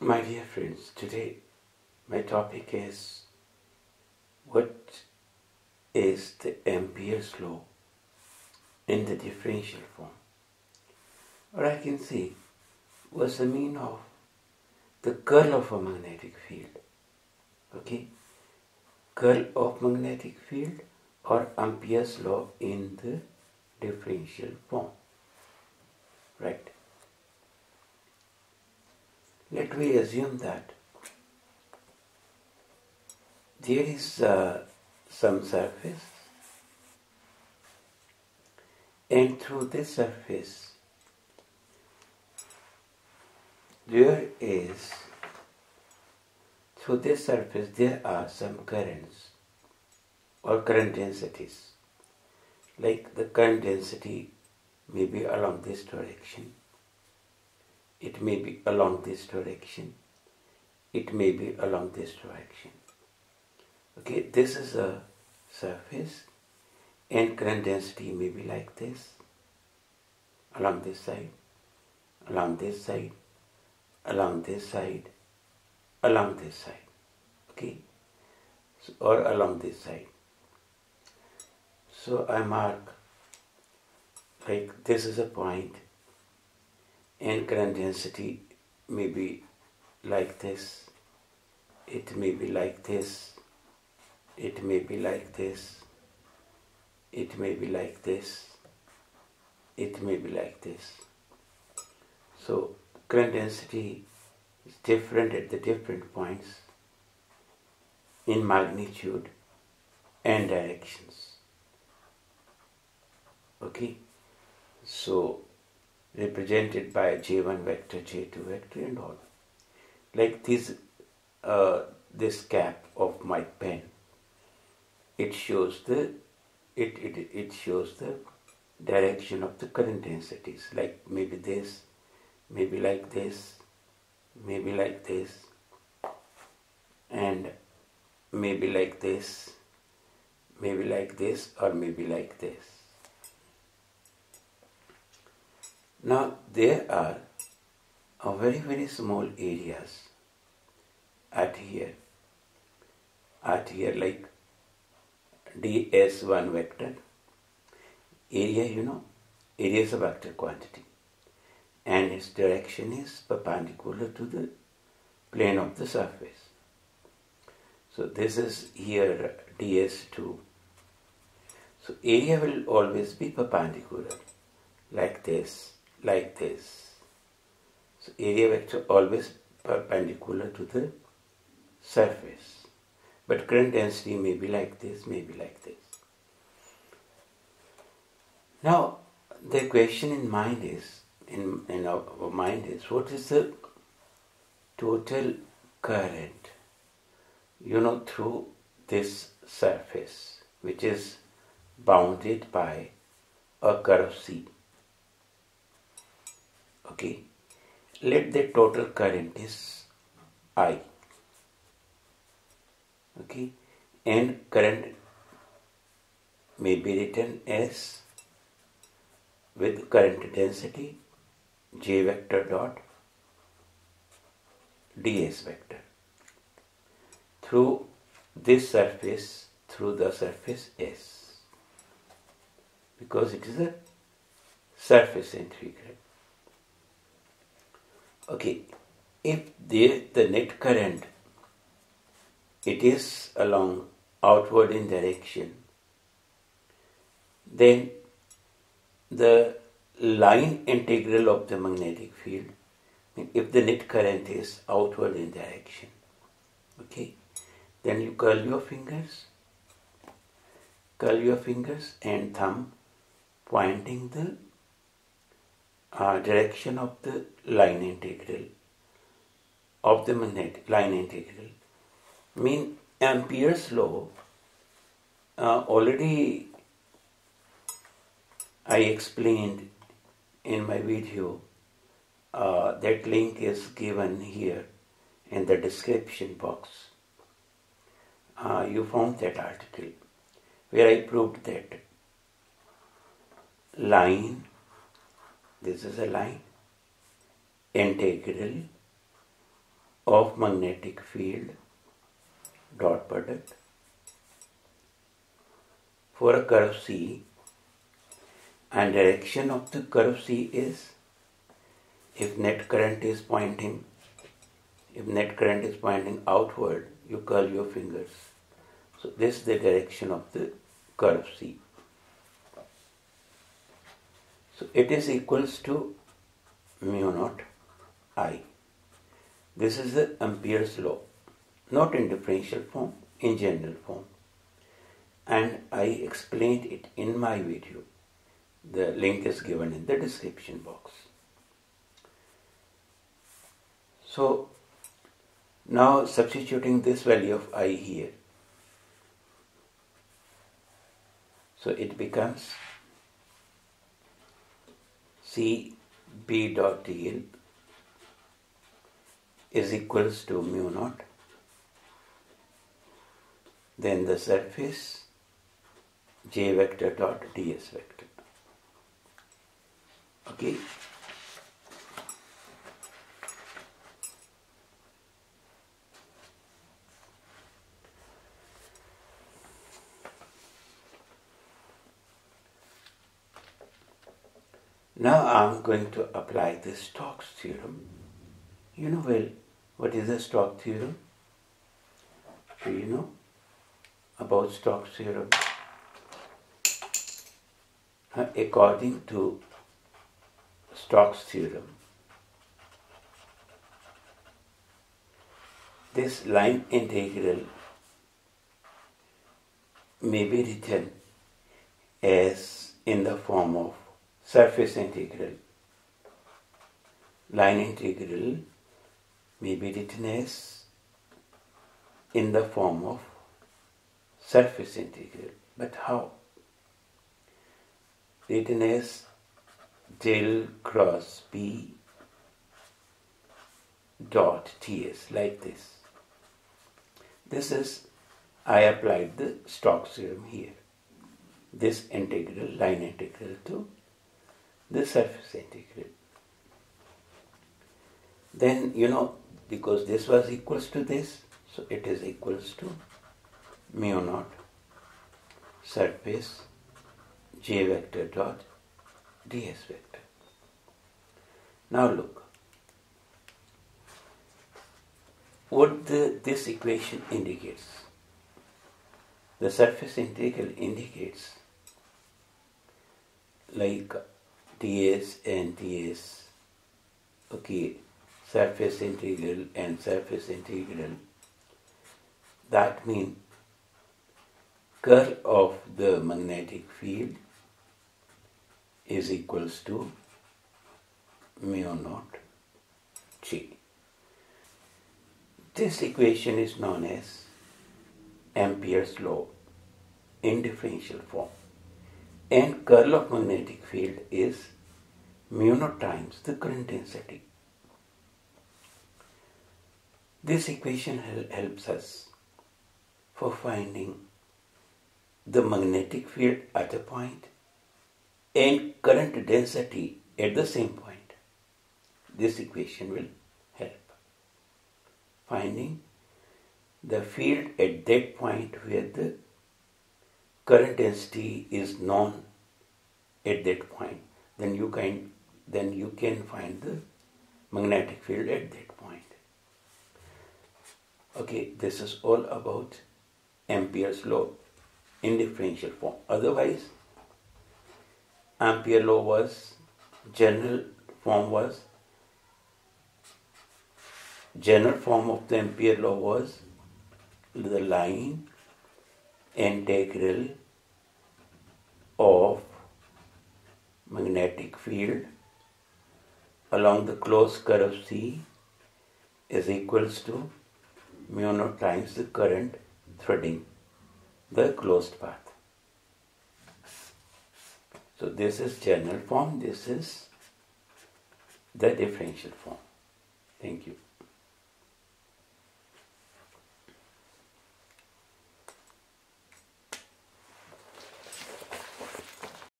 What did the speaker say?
My dear friends, today my topic is what is the Ampere's law in the differential form? Or I can say, what's the mean of the curl of a magnetic field? Okay? Curl of magnetic field or Ampere's law in the differential form. Right? Let me assume that there is uh, some surface and through this surface there is through this surface there are some currents or current densities like the current density may be along this direction it may be along this direction. It may be along this direction. Okay, this is a surface and current density may be like this along this side, along this side, along this side, along this side. Okay, so, or along this side. So I mark like this is a point and current density may be like this, it may be like this, it may be like this, it may be like this, it may be like this. So current density is different at the different points in magnitude and directions. Okay, so represented by J1 vector, J2 vector and all. Like this, uh, this cap of my pen, it shows the it, it, it shows the direction of the current densities, like maybe this, maybe like this, maybe like this, and maybe like this, maybe like this, or maybe like this. Now there are a very very small areas at here at here like ds1 vector. Area you know area is a vector quantity. And its direction is perpendicular to the plane of the surface. So this is here ds2 so area will always be perpendicular like this like this. So area vector always perpendicular to the surface. But current density may be like this, may be like this. Now the question in mind is in, in our mind is what is the total current you know through this surface which is bounded by a curve C okay. Let the total current is I. Okay. And current may be written as with current density J vector dot ds vector. Through this surface through the surface S. Because it is a surface integral Okay, if the, the net current it is along outward in direction, then the line integral of the magnetic field, if the net current is outward in direction, okay, then you curl your fingers, curl your fingers and thumb pointing the uh, direction of the line integral. Of the magnetic line integral. Mean Ampere's law uh, already I explained in my video uh, that link is given here in the description box. Uh, you found that article where I proved that line this is a line integral of magnetic field dot product. For a curve C and direction of the curve C is if net current is pointing if net current is pointing outward you curl your fingers. So this is the direction of the curve C so it is equals to mu naught I this is the Ampere's law not in differential form in general form and I explained it in my video the link is given in the description box. So now substituting this value of i here. So it becomes B dot dl is equals to mu naught. Then the surface j vector dot ds vector. Okay. Now I'm going to apply the Stokes theorem. You know well what is the Stokes theorem? Do you know about Stokes theorem? According to Stokes theorem. This line integral may be written as in the form of surface integral. Line integral may be written as in the form of surface integral. But how? Written as del cross B dot ds like this. This is, I applied the Stokes theorem here. This integral, line integral to the surface integral. Then, you know, because this was equals to this, so it is equals to mu naught surface j vector dot ds vector. Now look, what the, this equation indicates, the surface integral indicates like ds and ds, okay, surface integral and surface integral, that means curl of the magnetic field is equals to mu naught J. This equation is known as Ampere's law in differential form. And curl of magnetic field is mu naught times the current density. This equation helps us for finding the magnetic field at a point and current density at the same point. This equation will help finding the field at that point where the current density is known at that point. Then you can then you can find the magnetic field at that point. Okay, this is all about Ampere's law in differential form. Otherwise, Ampere law was general form was general form of the Ampere law was the line integral of magnetic field along the closed curve C is equals to mu naught times the current threading the closed path. So this is general form, this is the differential form. Thank you.